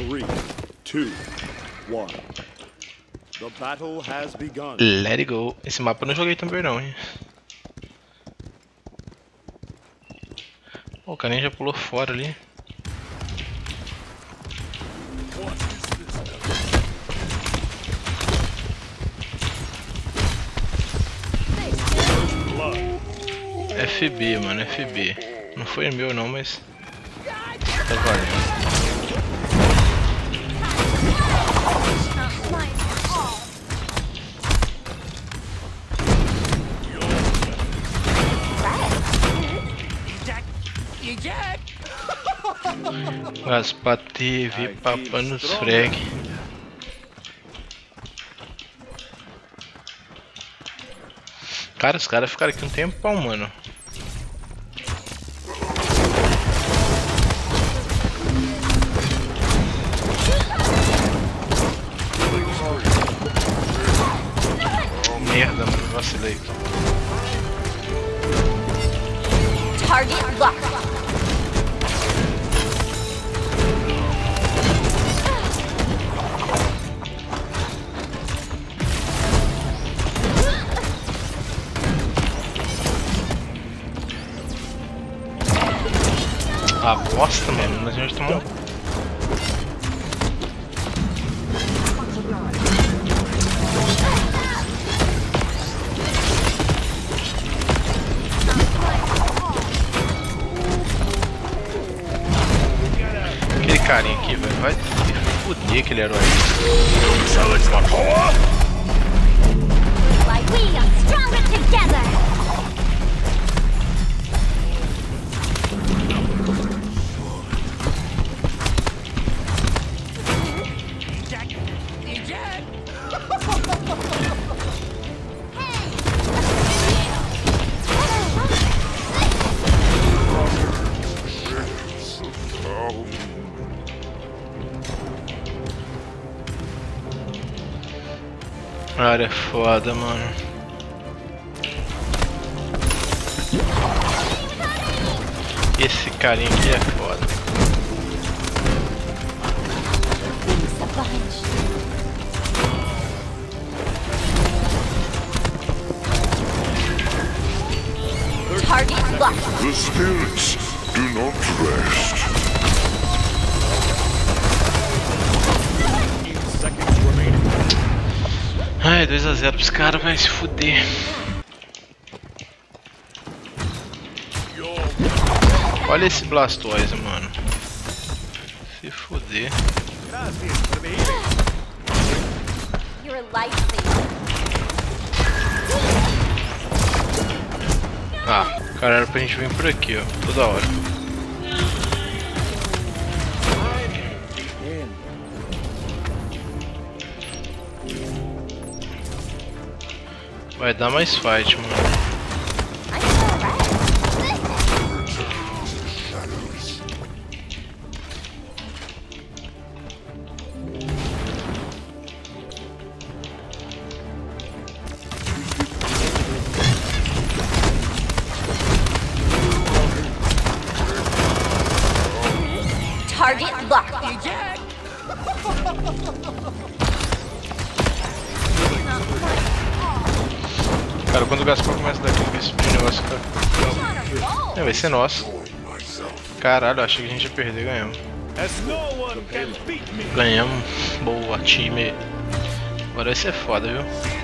Three, two, one. The battle has begun. Let it go. Esse mapa eu não joguei também não, hein. Pô, o carinha já pulou fora ali. FB, mano, FB. Não foi meu não, mas tá valendo. Gaspa TV, papa nos frag. Cara, os caras ficaram aqui um tempão, mano. Merda, mano, vacilei. Target locked. Ah, bosta, mano, a gente tomou. Aquele carinha aqui, velho, vai se fuder aquele herói. Like we are stronger together. Cara, é foda, mano. Esse carinha aqui é foda. A. The spirits do not rest. Ai, 2x0 pros caras, vai se fuder. Olha esse Blastoise, mano. Se fuder. Ah, cara, era pra gente vir por aqui, ó. Toda hora. Vai dar mais fight, mano. Cara, quando o Gaspar começa a dar aquele esse negócio, cara. É, vai ser nosso. Caralho, achei que a gente ia perder, ganhamos. Ganhamos. Boa, time. Agora vai ser foda, viu?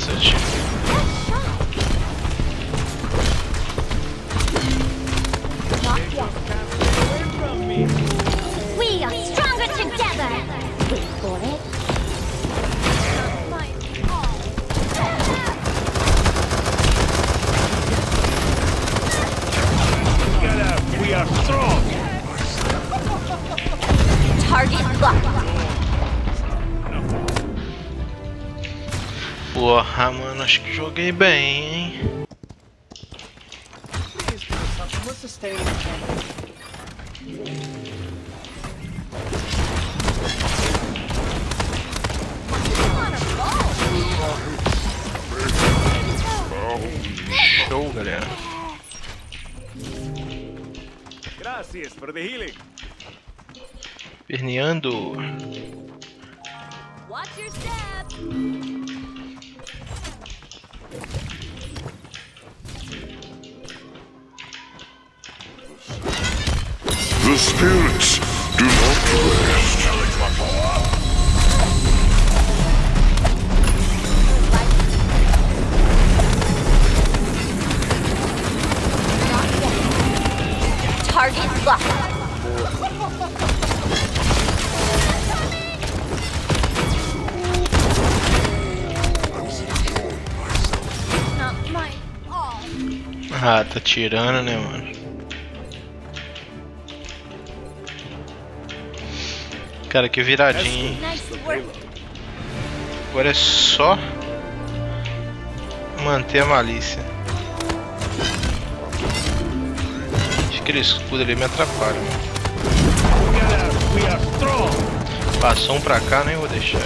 Cara, quanto você tira? Not yet. We are stronger together. Wait for it. Get. We are strong. Target locked. Porra, mano, acho que joguei bem, hein? Show, galera. Gracias for the healing. Perneando. Watch your step. Spirits do not rest. Target locked. Not my fault. Ah, tá tirando, né, mano? Cara, que viradinha, hein? Agora é só manter a malícia. Acho que aquele escudo ali me atrapalha, mano. Passou um pra cá, nem vou deixar.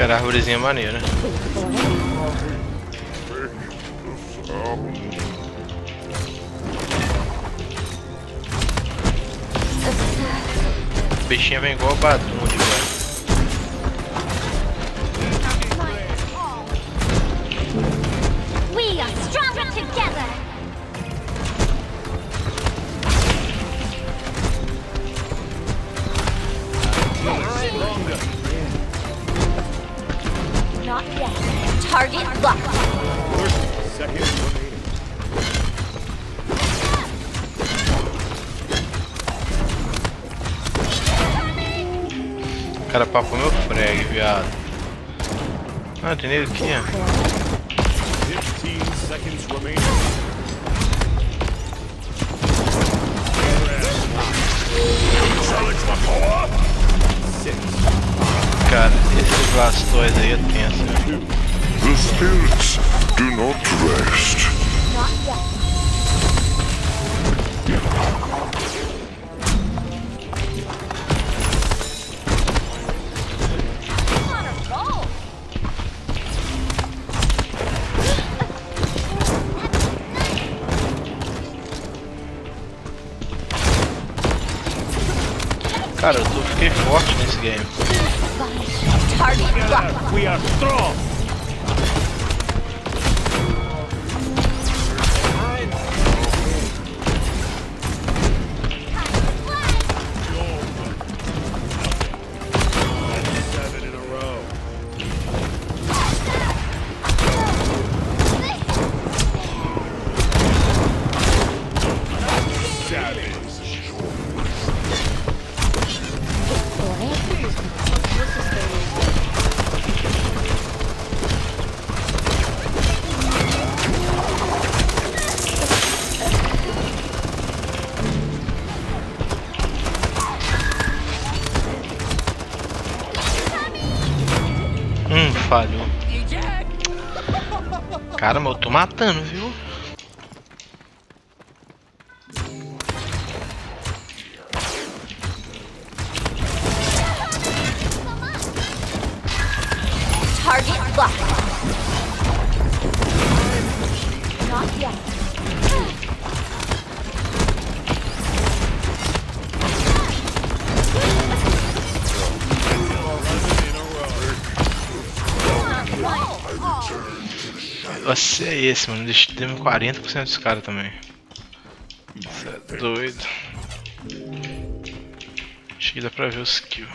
Cara, árvorezinha maneira. O bichinho vem igual Badum de Cara, papo meu frag, viado. Ah, tem nele aqui, ó. 15 seconds remaining. Six. Cara, esse Blastoise aí é tenso, velho. The spirits do not rest. Not yet. Cara, eu tô, fiquei forte nesse game. We are strong. Falhou. Cara, mas eu tô matando, viu? Target locked. Not yet. Você é esse, mano. Deixa demos 40% dos caras também. Cê é doido. Acho que dá pra ver os kills.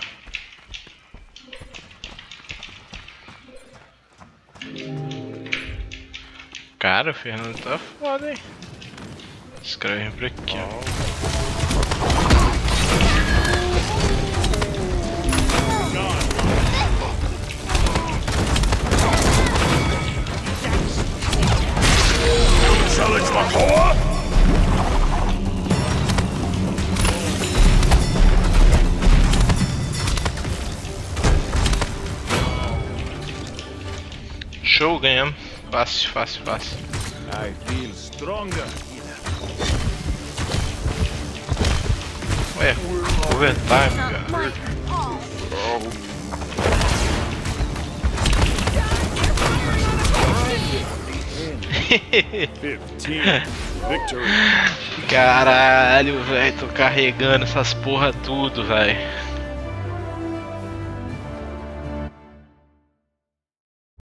Cara, o Fernando tá foda, hein? Escreve pra aqui, ó. Show, ganhamos. Fácil, fácil, fácil. I feel stronger. Ué, overtime, cara. Victory. Caralho, velho, tô carregando essas porra tudo, velho.